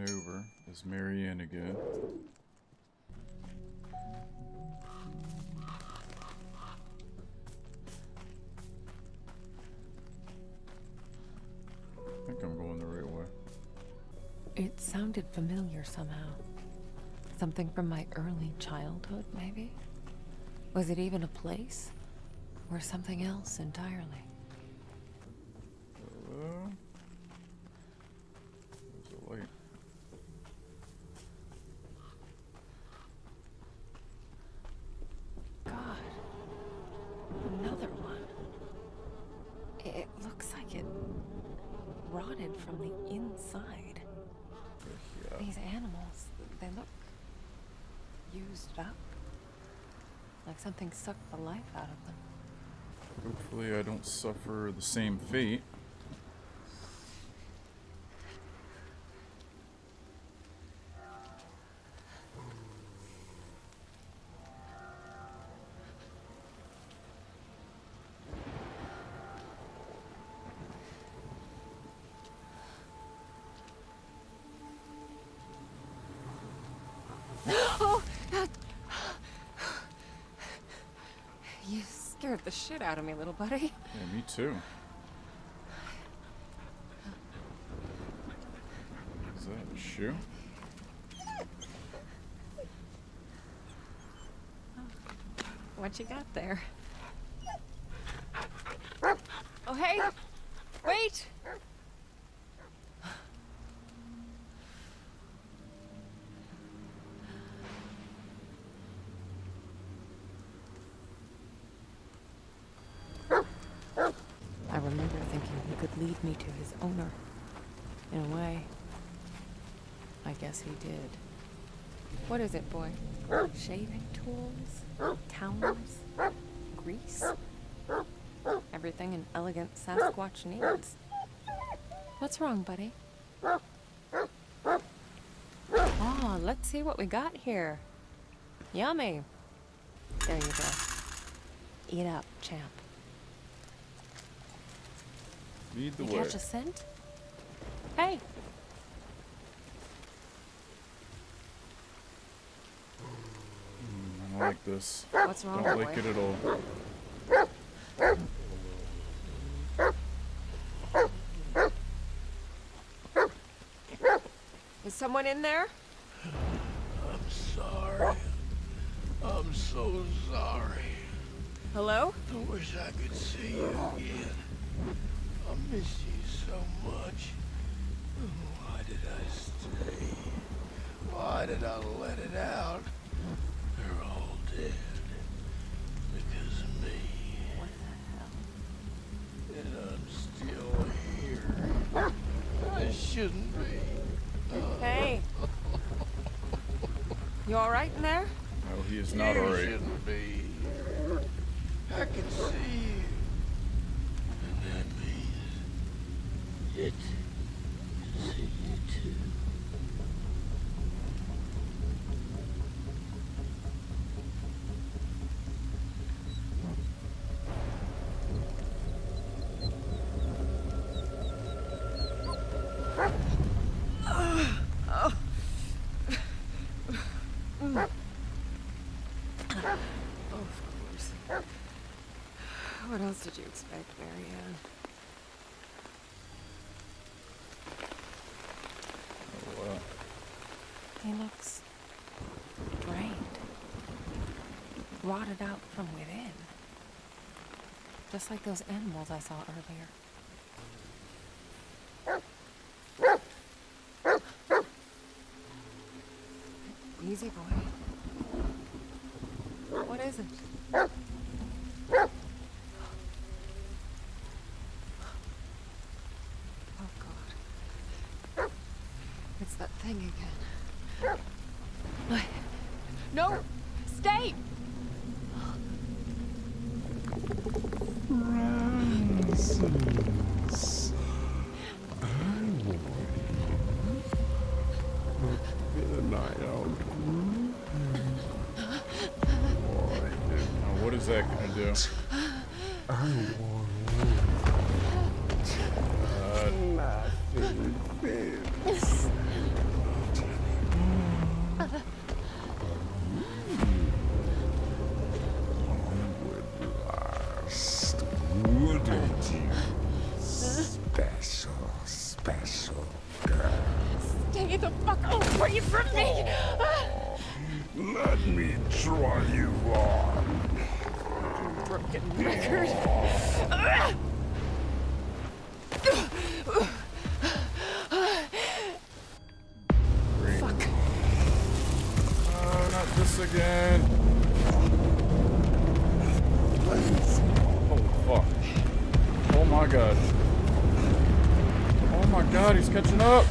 Over is Marianne again. I think I'm going the right way. It sounded familiar somehow. Something from my early childhood, maybe? Was it even a place? Or something else entirely? Uh, there's a light. God. Another one. It looks like it rotted from the inside. Yeah. These animals, they look used up. Like something sucked the life out of them. Hopefully I don't suffer the same fate. You scared the shit out of me, little buddy. Yeah, me too. Is that a shoe? What you got there? Oh, hey! Wait! I remember thinking he could lead me to his owner. In a way. I guess he did. What is it, boy? Shaving tools? Towels? Grease? Everything an elegant Sasquatch needs. What's wrong, buddy? Oh, let's see what we got here. Yummy. There you go. Eat up, champ. Lead the You way. catch a scent? Hey, I don't like this. what's wrong, Don't boy? like it at all. Is someone in there? I'm sorry. I'm so sorry. Hello? I wish I could see you again. I miss you so much. Why did I stay? Why did I let it out? They're all dead. Because of me. What the hell? And I'm still here. I shouldn't be. Hey. You alright in there? No, he is not alright. shouldn't be did you expect, Marianne? Oh, wow. He looks drained. Rotted out from within. Just like those animals I saw earlier. Easy, boy. What is it? Oh, God. It's that thing again. I- No! Stay! Francis, I warned you. Get a night out. Boy, Now, what is that gonna do? I warned you. Let me try you on. Broken record. Fuck. Oh, not this again. Holy fuck. Oh my god. Oh my god, he's catching up.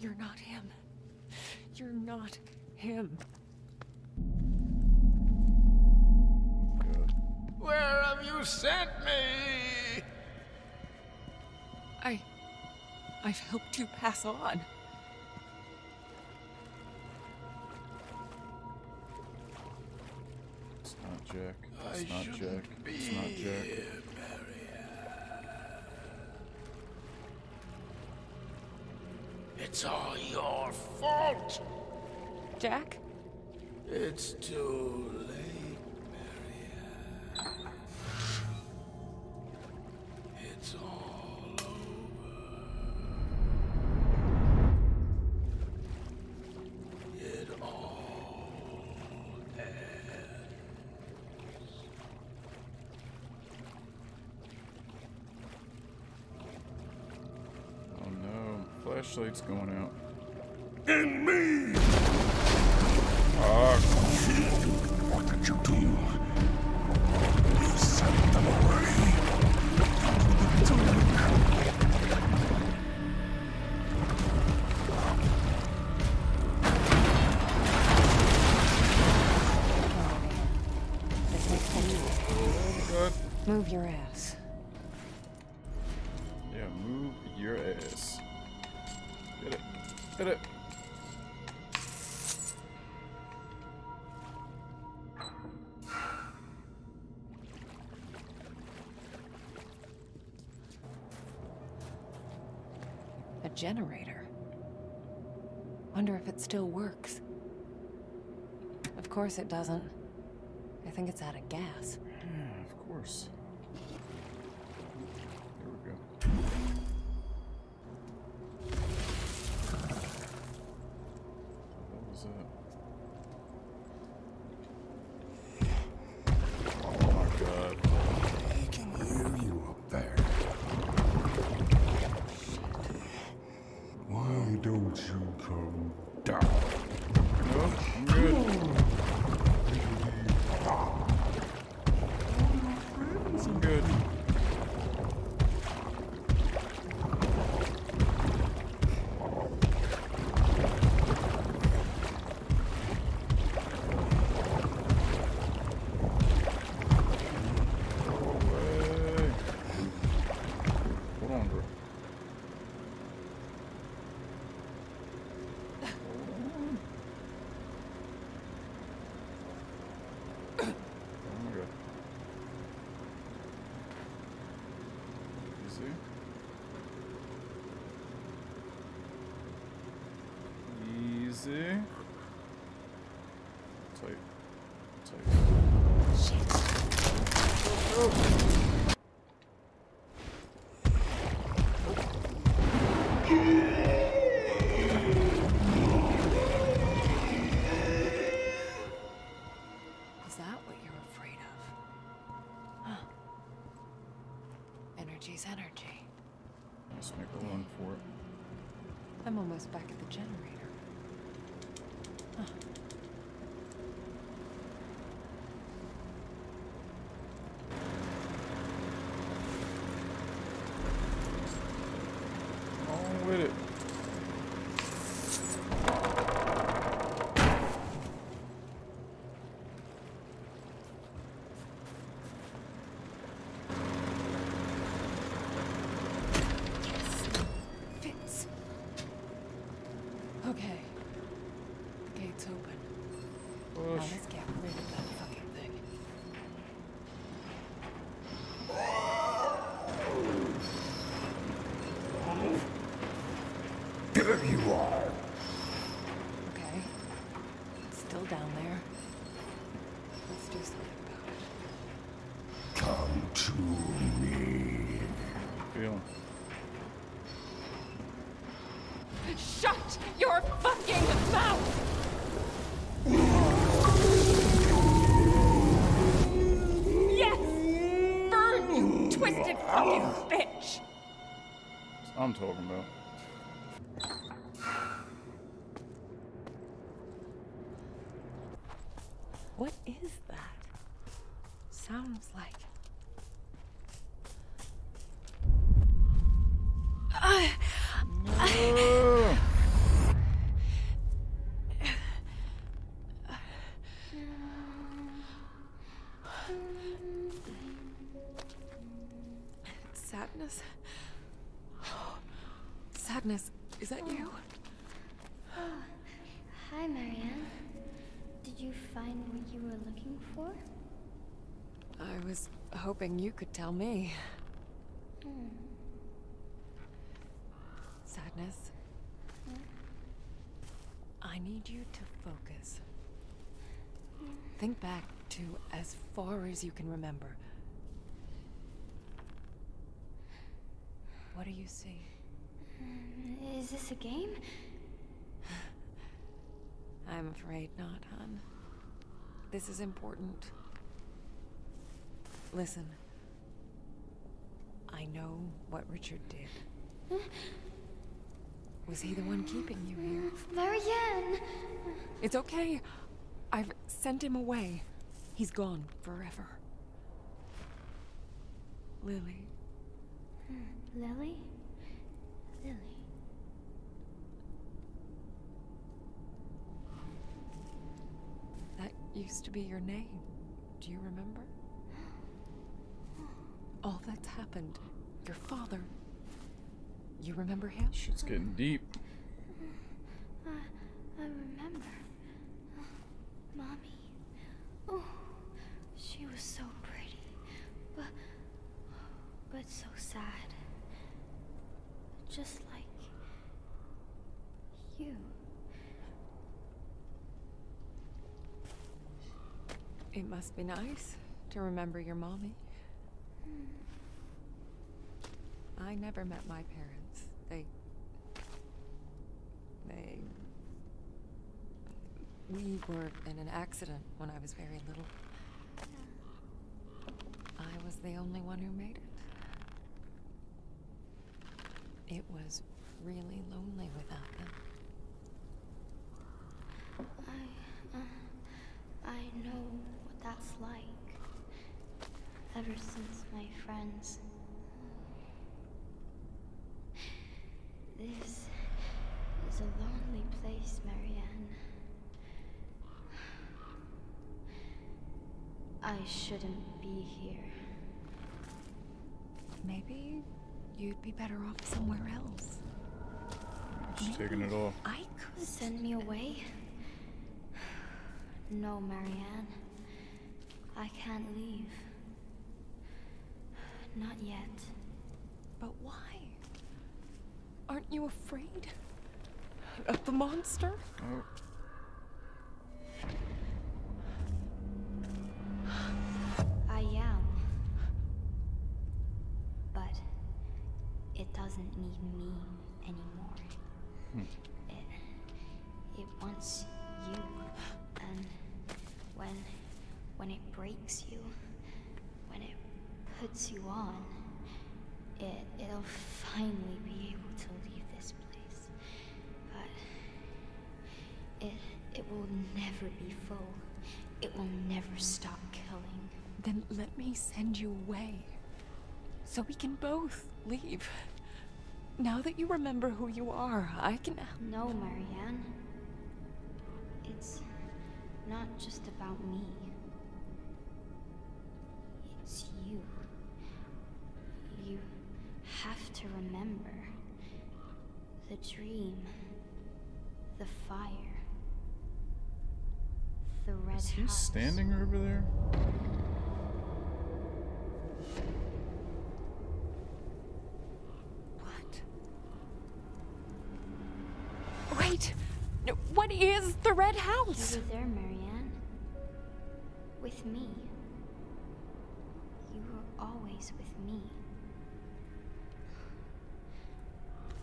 You're not him. You're not him. Where have you sent me? I. I've helped you pass on. It's not Jack. It's not shouldn't Jack. be It's not Jack. It's all your fault. Jack? It's too late, Flashlight's going out. And me. Fuck. What did you do? You sent them away. This makes sense. God. Move your ass. It. Get it. A generator. Wonder if it still works. Of course it doesn't. I think it's out of gas. Yeah, of course. A for it. I'm almost back at the generator. Huh. On with it. Fits. Okay. The gate's open. Now Push. let's get rid of that fucking thing. There you are. Okay. It's still down there. Let's do something about it. Come to me. Feeling. Shut your fucking mouth! Yes! Burn, you twisted fucking bitch! That's what I'm talking about. What is that? Sounds like. No! I was hoping you could tell me. Hmm. Sadness. Hmm. I need you to focus. Hmm. Think back to as far as you can remember. What do you see? Is this a game? I'm afraid not, hon. This is important. Listen. I know what Richard did. Was he the one keeping you here? Marianne! It's okay. I've sent him away. He's gone forever. Lily, Lily? Lily. that used to be your name. Do you remember? All that's happened. Your father. You remember him? Shit's getting deep. I, I remember. Uh, mommy. Oh, she was so pretty. But, but so sad. Just like you. It must be nice to remember your mommy. I never met my parents. They. They. We were in an accident when I was very little. I was the only one who made it. It was really lonely without them. I, uh, I know what that's like. Ever since my friends. This is a lonely place, Marianne. I shouldn't be here. Maybe you'd be better off somewhere else. Just taking it off. I could. Send me away? No, Marianne. I can't leave. Not yet. But why? Aren't you afraid? Of the monster? Oh, I am. But it doesn't need me anymore. Hmm. It, it wants you. And when when it breaks you, when it puts you on, it it'll finally be this place, it will never be full. It will never stop killing. Then let me send you away. So we can both leave. Now that you remember who you are, I can. No, Marianne. It's not just about me. It's you. You have to remember the dream, the fire, the red Is he house. standing over there? What? Wait! No, What is the Red House? You were there, Marianne. With me. You were always with me.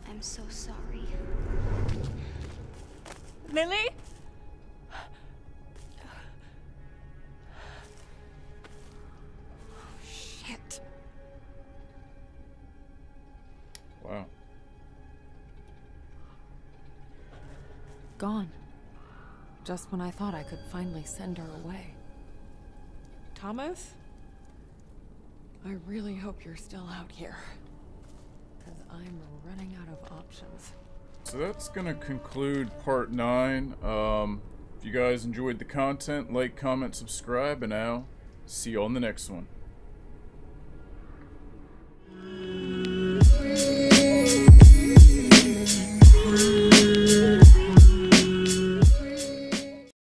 I'm so sorry. Lily? Gone. Just when I thought I could finally send her away. Thomas? I really hope you're still out here. Because I'm running out of options. So that's gonna conclude part nine. Um, if you guys enjoyed the content, like, comment, subscribe, and I'll see you on the next one.